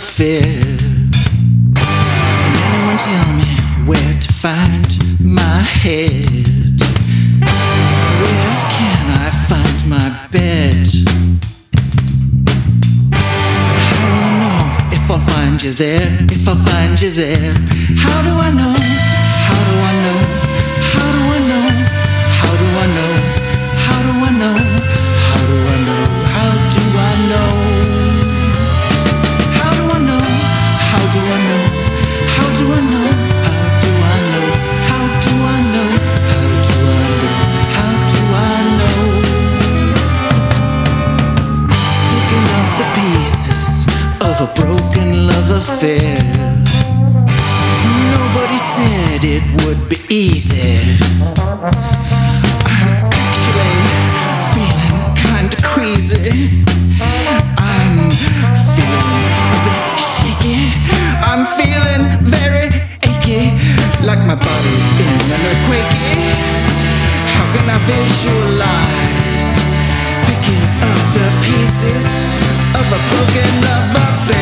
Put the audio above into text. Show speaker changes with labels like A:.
A: affair. Can anyone tell me where to find my head? Where can I find my bed? How do I know if I'll find you there? If I'll find you there? How do I know? How do I know? Love. Nobody said it would be easy. I'm actually feeling kinda queasy. I'm feeling a bit shaky. I'm feeling very achy, like my body's in an earthquake. How can I visualize picking up the pieces of a broken love?